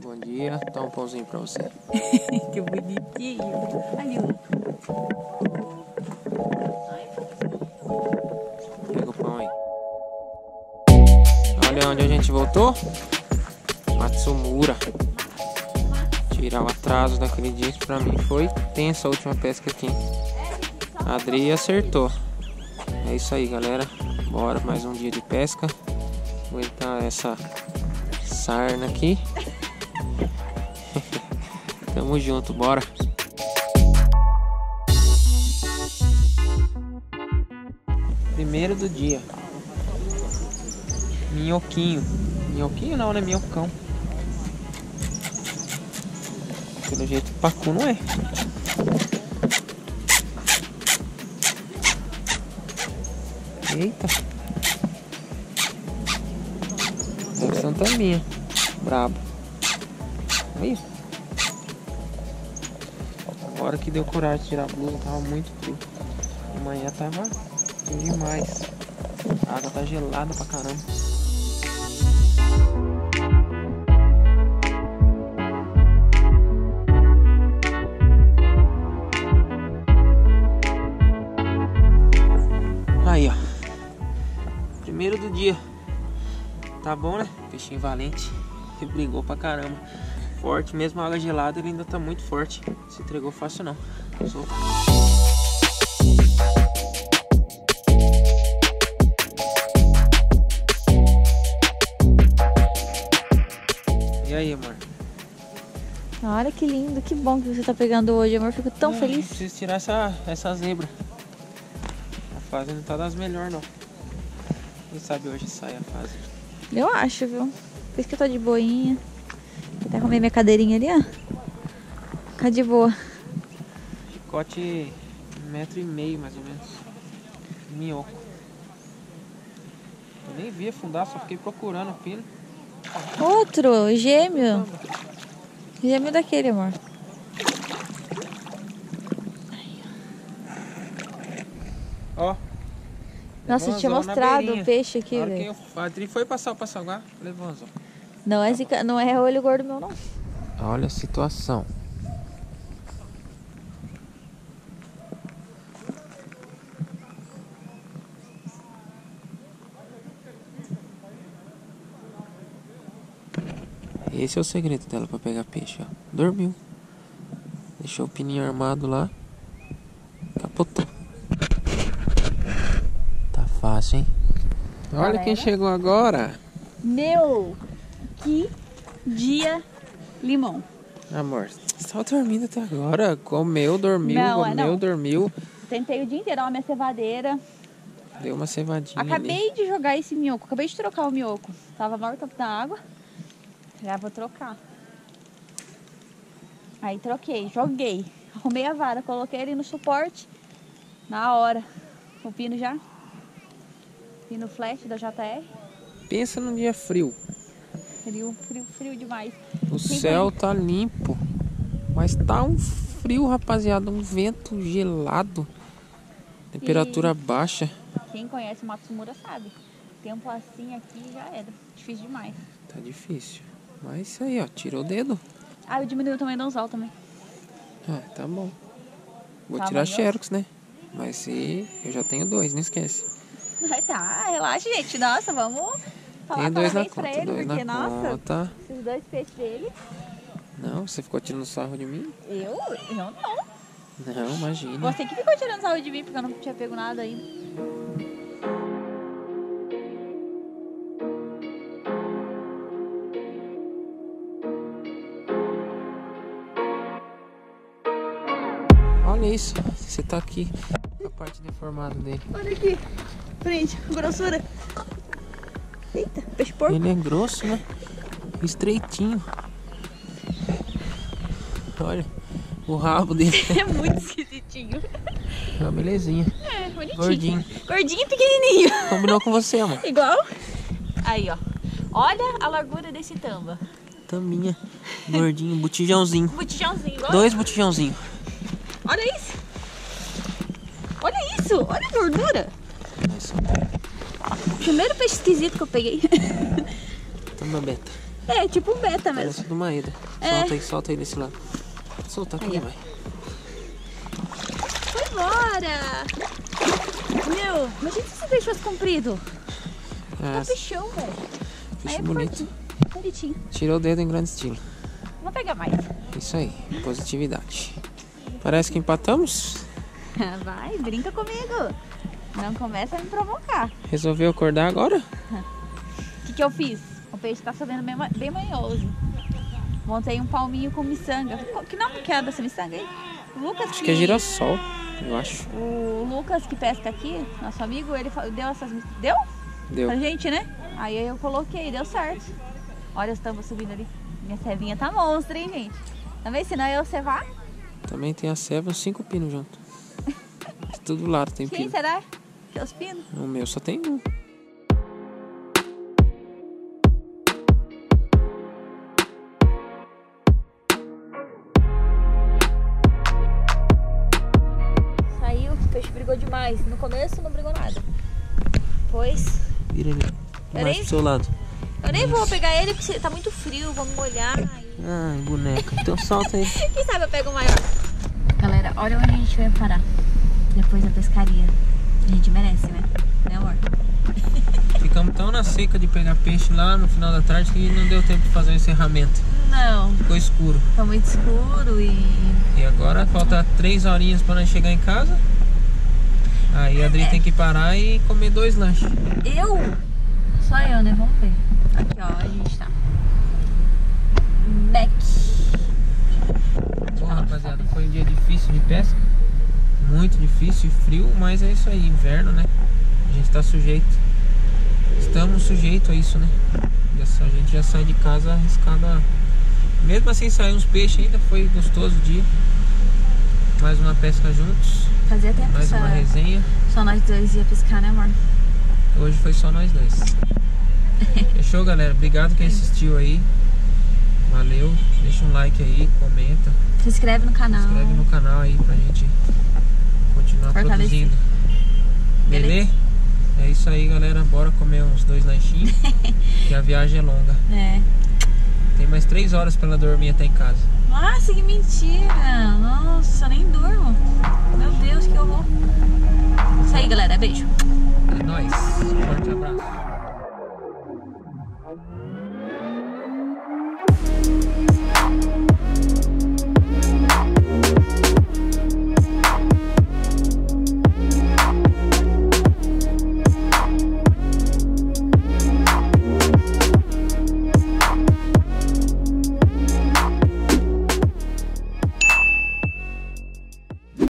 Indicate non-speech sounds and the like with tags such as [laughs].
Bom dia, dá um pãozinho pra você. [laughs] que bonitinho. Ali, Pega o pão aí. Olha onde a gente voltou. Matsumura. Tirar o atraso daquele dia que pra mim foi tensa a última pesca aqui. A Adri acertou. É isso aí, galera. Bora mais um dia de pesca. Aguentar essa sarna aqui. Tamo junto, bora. Primeiro do dia. Minhoquinho. Minhoquinho não, né? Minhocão. Pelo jeito, pacu não é. Eita. Deve ser um tambinha. Brabo. Aí. Agora que deu coragem de tirar a blusa, tava muito frio. Amanhã tava frio demais. A água tá gelada pra caramba. Aí, ó. Primeiro do dia. Tá bom, né? Peixinho valente. Brigou pra caramba. Forte, mesmo a água gelada, ele ainda tá muito forte. Se entregou fácil não. Solta. E aí, amor? Olha que lindo, que bom que você tá pegando hoje, amor. Fico tão Ah, feliz. Preciso tirar essa, essa zebra. A fase não tá das melhores, não. Quem sabe hoje sai a fase. Eu acho, viu? Por isso que eu tô de boinha. Até arrumei minha cadeirinha ali, ó. Fica de boa. Chicote um metro e meio, mais ou menos. Minhoco. Eu nem vi afundar, só fiquei procurando o pino. Outro, gêmeo. Gêmeo daquele, amor. Ó. Nossa, eu tinha mostrado o peixe aqui, Na hora que velho. eu- a Adri foi passar o passaguá, levou um anzol. Não é, zica- não é olho gordo meu, não. Olha a situação. Esse é o segredo dela pra pegar peixe, ó. Dormiu. Deixou o pininho armado lá. Capotou. Tá fácil, hein? Olha quem Galera. chegou agora. Meu, que dia limão. Amor, você tava dormindo até agora. Comeu, dormiu, Não, é comeu, não. dormiu. Tentei o dia inteiro a minha cevadeira. Deu uma cevadinha ali. Acabei de jogar esse minhoco, acabei de trocar o minhoco. Tava morto na água. Já vou trocar. Aí troquei, joguei. Arrumei a vara, coloquei ele no suporte. Na hora. O pino já. Pino flash da JR. Pensa num dia frio. Frio, frio, frio demais. O Sim, céu tá limpo. Mas tá um frio, rapaziada. Um vento gelado. Temperatura baixa. Quem conhece o Matsumura sabe. Tempo assim aqui já era. Difícil demais. Tá difícil. Mas isso aí, ó. Tirou o dedo. Ah, eu diminui o tamanho do anzol também. Ah, tá bom. Vou Tá tirar xerox, né? Mas se eu já tenho dois, não esquece. [laughs] Tá, relaxa, gente. Nossa, vamos falar Tenho dois na conta, ele, dois porque, na nossa, conta. esses dois peixes dele, Não, você ficou tirando sarro de mim? eu, eu não. Não, imagina. Você que ficou tirando sarro de mim, porque eu não tinha pego nada ainda. Olha isso. Você tá aqui. A parte deformada dele. Olha aqui, frente, grossura. Eita, peixe porco. Ele é grosso, né? Estreitinho. Olha o rabo dele. [laughs] É muito esquisitinho. É uma belezinha. É, bonitinho. Gordinho. Gordinho e pequenininho. Combinou com você, amor. Igual. Aí, ó. Olha a largura desse tamba. Taminha. Gordinho, botijãozinho. Botijãozinho, igual. Dois botijãozinhos. Olha isso. Olha isso. Olha a gordura. Isso. Primeiro peixe esquisito que eu peguei. [laughs] Tamba beta. É, tipo um beta mesmo. Parece do Maeda. É. Solta aí, solta aí desse lado. Solta aqui, vai. Foi embora! Meu, imagina se esse peixe fosse comprido. É, Tá peixão, velho. peixe é bonito. Bonitinho. Tirou o dedo em grande estilo. Vou pegar mais. Isso aí, positividade. Parece que empatamos. [laughs] Vai, brinca comigo. Não começa a me provocar. Resolveu acordar agora? O que, que eu fiz? O peixe tá sabendo bem, bem manhoso. Montei um palminho com miçanga. Que nome que é dessa miçanga aí? O Lucas Acho que é girassol, eu acho. O Lucas que pesca aqui, nosso amigo, ele deu essas. Deu? Deu. Pra gente, né? Aí eu coloquei, deu certo. Olha as tampas subindo ali. Minha cevinha tá monstra, hein, gente? Tá vendo? Senão eu cevar. Também tem a ceva e cinco pinos junto. [laughs] De todo lado tem Quem pino. será? O meu só tem um. Saiu, o peixe brigou demais. No começo não brigou nada. Pois. Vira. Eu Mais nem- pro seu lado. Eu nem vou pegar ele porque tá muito frio, vou me molhar. Ai, boneca. Então solta aí. [laughs] Quem sabe eu pego o maior. Galera, olha onde a gente vai parar. Depois da pescaria. A gente merece, né? Né, amor? [laughs] Ficamos tão na seca de pegar peixe lá no final da tarde que não deu tempo de fazer o encerramento. Não, Ficou escuro. tá muito escuro e. E agora falta três horinhas para nós chegar em casa. Aí a Adri tem que parar e comer dois lanches. Eu? Só eu, né? Vamos ver. Aqui, ó, a gente tá. Mac. Bom, rapaziada, foi um dia difícil de pesca. Muito difícil e frio, mas é isso aí, inverno, né? A gente tá sujeito. Estamos sujeitos a isso, né? A gente já sai de casa arriscado a... Mesmo assim, saiu uns peixes ainda, foi gostoso o dia. Mais uma pesca juntos, Fazia tempo mais só, uma resenha. só nós dois ia pescar, né, amor? Hoje foi só nós dois. [laughs] Fechou, galera? Obrigado quem assistiu aí. Valeu. Deixa um like aí, comenta. Se inscreve no canal. Se inscreve no canal aí pra gente produzindo. Beleza? É isso aí, galera. Bora comer uns dois lanchinhos. [laughs] que a viagem é longa. É. Tem mais três horas pra ela dormir até em casa. Nossa, que mentira! Nossa, nem durmo. Meu Deus, que horror. Isso aí, galera. Beijo.